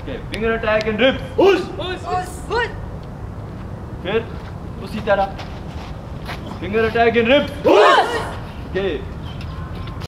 Okay finger attack in ribs Us. फिर उसी तरह finger attack in rib okay